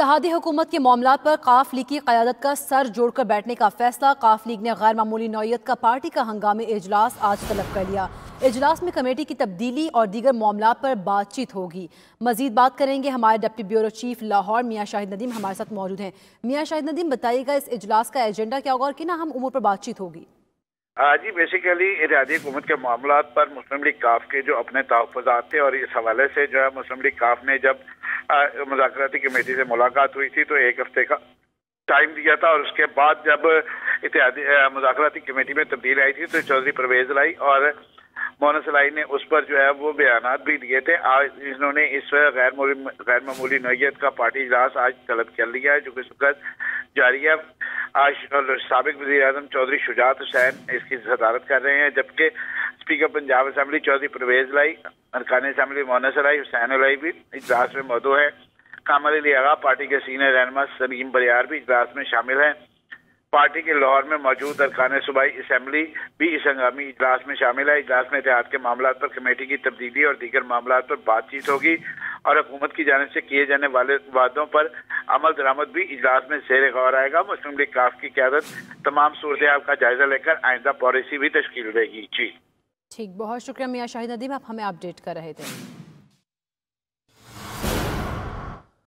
اتحادی حکومت کے معاملات پر قاف لیگ کی قیادت کا سر جوڑ کر بیٹھنے کا فیصلہ، قاف لیگ نے غیر معمولی نوعیت کا پارٹی کا ہنگامی اجلاس آج طلب کر لیا۔ اجلاس میں کمیٹی کی تبدیلی اور دیگر معاملات پر بات چیت ہوگی۔ مزید بات کریں گے ہمارے ڈپٹی بیورو چیف لاہور میاں شاہد ندیم ہمارے ساتھ موجود ہیں۔ میاں شاہد ندیم، بتائیے گا اس اجلاس کا ایجنڈا کیا ہوگا اور کن اہم امور پر بات چیت ہوگی؟ جی بیسیکلی اتحادی حکومت کے معاملات پر مسلم لیگ کاف کے جو اپنے تحفظات تھے اور اس حوالے سے جو ہے مسلم لیگ کاف نے جب مذاکراتی کمیٹی سے ملاقات ہوئی تھی تو ایک ہفتے کا ٹائم دیا تھا اور اس کے بعد جب اتحادی مذاکراتی کمیٹی میں تبدیل آئی تھی تو چودھری پرویز لائی اور مونا سلائی نے اس پر جو ہے وہ بیانات بھی دیے تھے۔ آج انہوں نے اس غیر غیر معمولی نوعیت کا پارٹی اجلاس آج طلب کر لیا ہے، جو کہ سکت جاری ہے۔ آج سابق وزیر اعظم چودھری شجاعت حسین اس کی صدارت کر رہے ہیں، جبکہ اسپیکر پنجاب اسمبلی چودھری پرویز لائی، ارکان اسمبلی مونا سلائی حسین علائی بھی، اجلاس میں مدعو ہے۔ کامل علی آغا پارٹی کے سینئر رہنما سلیم بریار بھی اجلاس میں شامل ہیں۔ پارٹی کے لاہور میں موجود ارکان صوبائی اسمبلی بھی اس ہنگامی اجلاس میں شامل ہے اجلاس میں اتحاد کے معاملات پر کمیٹی کی تبدیلی اور دیگر معاملات پر بات چیت ہوگی اور حکومت کی جانب سے کیے جانے والے وعدوں پر عمل درامد بھی اجلاس میں زیر غور آئے گا۔ مسلم لیگ کاف کی قیادت تمام صورتحال کا جائزہ لے کر آئندہ پالیسی بھی تشکیل دے گی۔ جی۔ ٹھیک بہت شکریہ میاں شاہد ندیم آپ ہمیں اپڈیٹ کر رہے تھے۔